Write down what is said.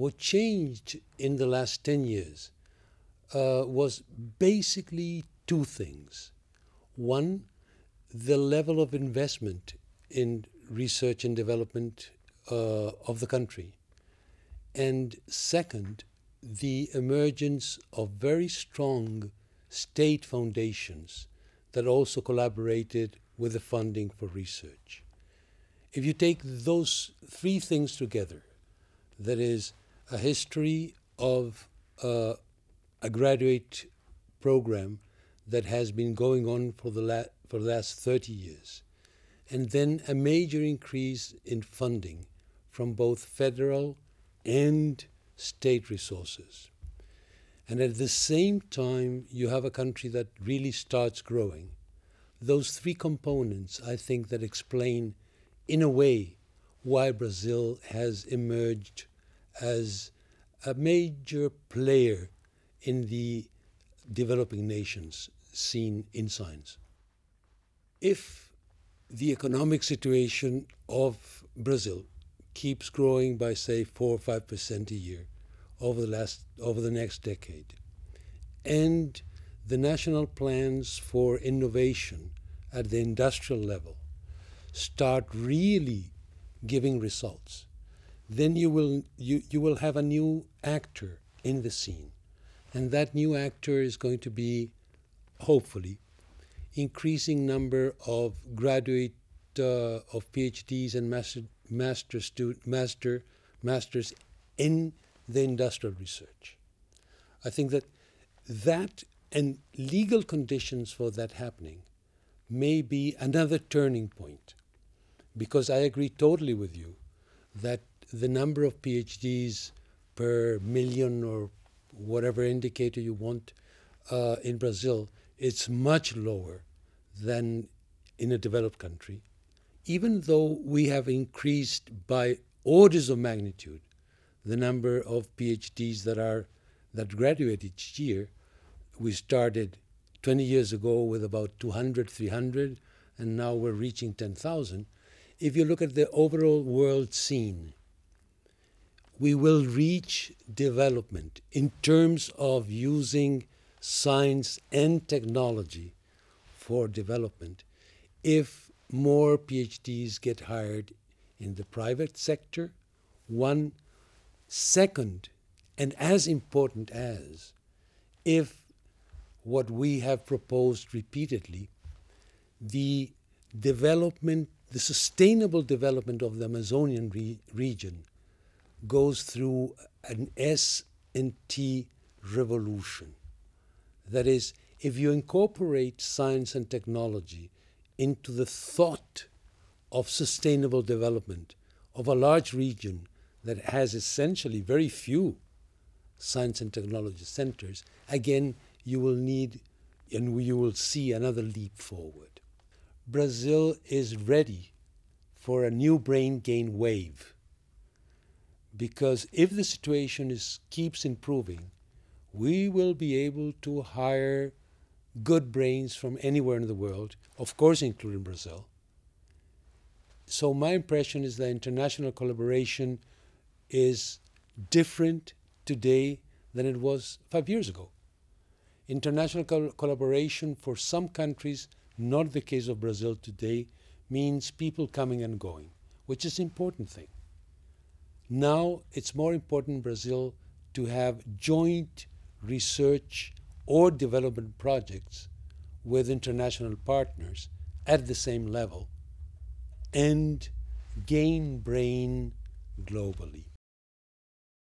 What changed in the last 10 years uh, was basically two things. One, the level of investment in research and development uh, of the country. And second, the emergence of very strong state foundations that also collaborated with the funding for research. If you take those three things together, that is a history of uh, a graduate program that has been going on for the, la- for the last 30 years, and then a major increase in funding from both federal and state resources. And at the same time, you have a country that really starts growing. Those three components, I think, that explain, in a way, why Brazil has emerged as a major player in the developing nations scene in science. If the economic situation of Brazil keeps growing by say four or five percent a year over the last over the next decade, and the national plans for innovation at the industrial level start really giving results, then you will you, you will have a new actor in the scene. And that new actor is going to be hopefully increasing number of graduate uh, of PhDs and master master student master masters in the industrial research. I think that that and legal conditions for that happening may be another turning point because I agree totally with you that the number of PhDs per million or whatever indicator you want uh, in Brazil, it's much lower than in a developed country. Even though we have increased by orders of magnitude the number of PhDs that are that graduate each year, we started 20 years ago with about 200, 300, and now we're reaching 10,000. If you look at the overall world scene, we will reach development in terms of using science and technology for development if more PhDs get hired in the private sector. One, second, and as important as if what we have proposed repeatedly, the development, the sustainable development of the Amazonian re- region goes through an S and T revolution. That is, if you incorporate science and technology into the thought of sustainable development of a large region that has essentially very few science and technology centers, again, you will need and you will see another leap forward. Brazil is ready for a new brain gain wave because if the situation is, keeps improving, we will be able to hire good brains from anywhere in the world, of course, including Brazil. So, my impression is that international collaboration is different today than it was five years ago. International col- collaboration for some countries, not the case of Brazil today, means people coming and going, which is an important thing. Now it's more important in Brazil to have joint research or development projects with international partners at the same level and gain brain globally.